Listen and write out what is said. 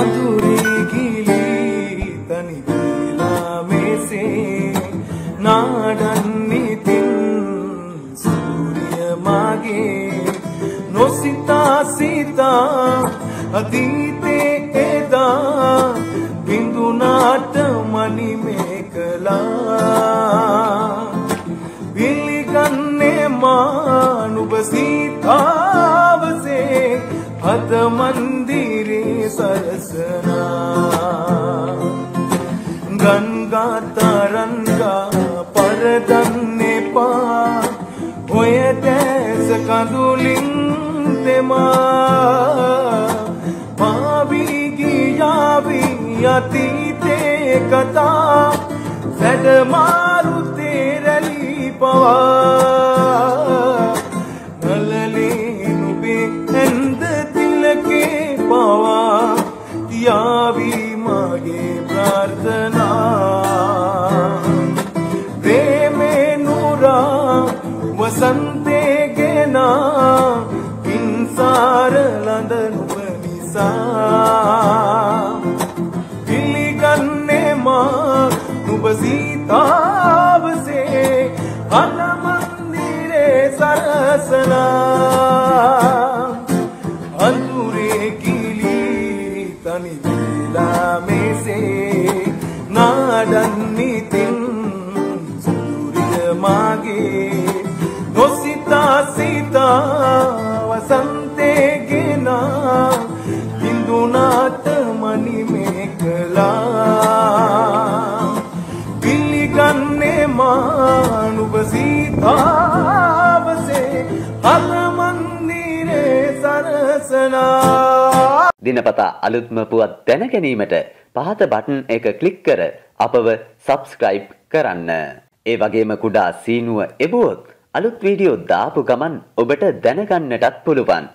අඳුරේගිලි තනිවෙලා මෙසේ නාඩන්නිතින් සූරිය මගේ නොසිතා සිතා අතීතේ මා නුබ සීතාවසේ හද මන්දිරේ සරසනා ගන්ගාතරන්ගා පරදන්නෙපා ඔය දැස කඳුලින් දෙමා මාවිගියාවී අතීතේ කතා සැඩමාරු තේරැලි පවා නලලේ නුබේ ඇන්ද තිලකේ පවා තියාවී මගේ ප්‍රාර්ථනා. ප්‍රේමේ නුරා වසන්තේ ගෙනා පින්සාර ලඳ නුඹ නිසා. පිළිගන්නේ මා නුඹ සීතාවසේ සරසනා අඳුරේ කිලි තනි වෙලා මෙසේ නාඩන්නිතින් සූරිය මාගේ. නොසිතා සිතා වසන්තේ ගෙනා බිඳුනාට මනිමේ කලා පිළිගන්නේ මා නුඹ සීතාවසේ සරසනා දිනපතා අලුත්ම පුවත් දැන ගැනීමට පහත බටන් එක ක්ලික් කර අපව සබස්ක්‍රයිබ් කරන්න. ඒ වගේම කුඩා සීනුව එබුවොත් අලුත් වීඩියෝ දාපු ගමන් ඔබට දැනගන්නටත් පුළුවන්.